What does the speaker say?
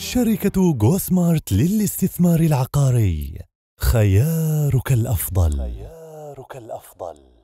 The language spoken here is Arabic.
شركة جو سمارت للاستثمار العقاري. خيارك الأفضل. خيارك الأفضل.